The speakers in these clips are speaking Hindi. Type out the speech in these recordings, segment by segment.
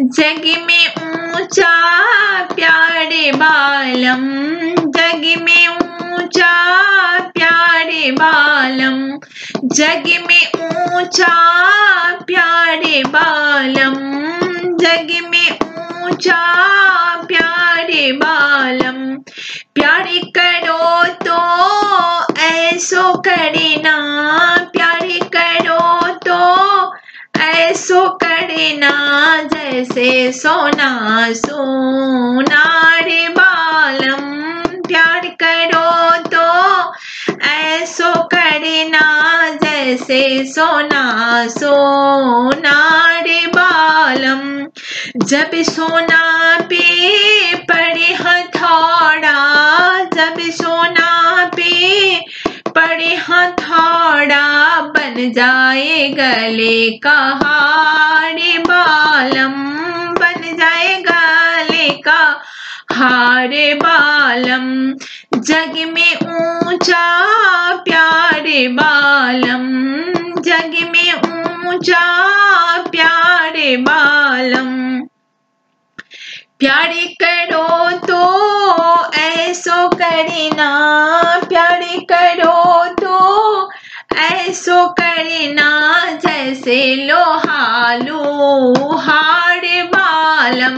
जग में ऊँचा, प्यारे बालम। जग में ऊँचा, प्यारे बालम। जग में ऊँचा, प्यारे बालम। जग में ऊँचा, प्यारे बालम। प्यारे करो तो ऐसो करे करे ना, जैसे सोना सोना रे बालम प्यार करो तो। ऐसो करे ना जैसे सोना सोना रे बालम। जब सोना पे पड़े हथौड़ा जाए गले का हार, बालम बन जाए गले का हार, बालम। जग में ऊँचा प्यारे, बालम। जग में ऊँचा प्यारे, बालम। प्यारे करो तो ऐसो करे ना प्यारे करो तो ऐसो करे ना जैसे लोहालू हार बालम,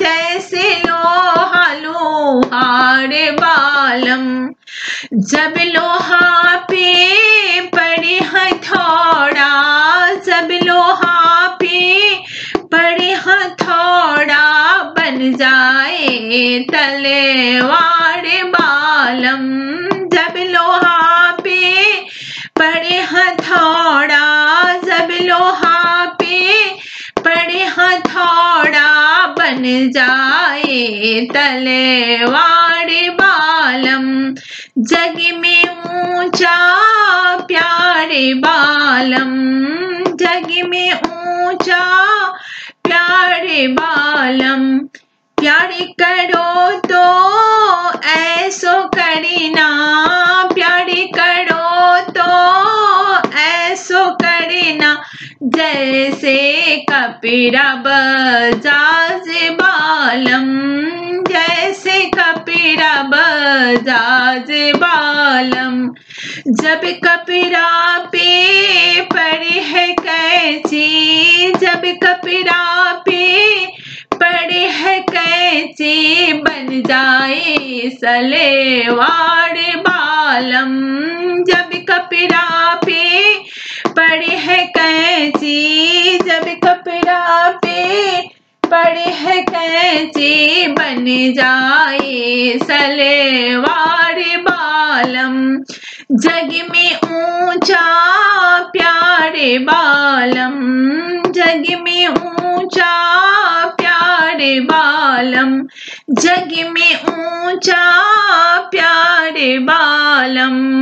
जैसे लोहालू हार बालम। जब लोहा पे पड़े हथौड़ा जब लोहा पे पड़े हथौड़ा बन जाए तलवार बालम। बन जाए तलवार बालम। जग में ऊँचा प्यारे बालम। जग में ऊँचा प्यारे बालम। प्यारे करो तो ऐसो करीना। जैसे कपिरा बजाज बालम, जैसे कपिरा बजाज बालम। जब कपिरा पे पड़े है कैची, जब कपिरा पे पड़े है कैची, बन जाए सलेवार बालम। जब कपिरा पे पड़े है पे पड़े है कैची बन जाए सलेवार बालम। जग में ऊँचा प्यारे बालम। जग में ऊँचा प्यारे बालम। जग में ऊँचा प्यारे बालम।